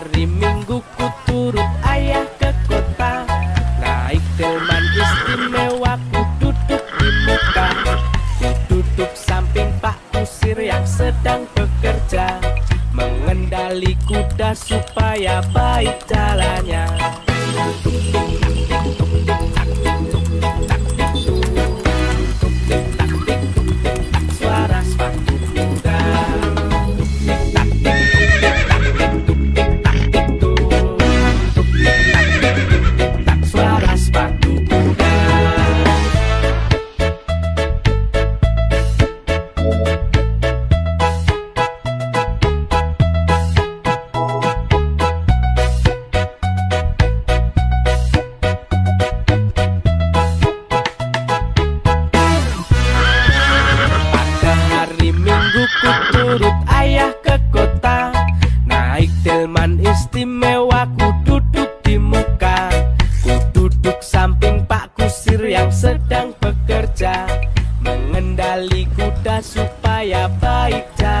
Hari Minggu ku turut ayah ke kota. Naik delman istimewa ku duduk di muka. Ku duduk samping Pak Kusir yang sedang bekerja. Mengendali kuda supaya baik jalannya. Suara sepatu minggu ku turut ayah ke kota. Naik delman istimewa ku duduk di muka. Ku duduk samping pak kusir yang sedang bekerja. Mengendali kuda supaya baik jalannya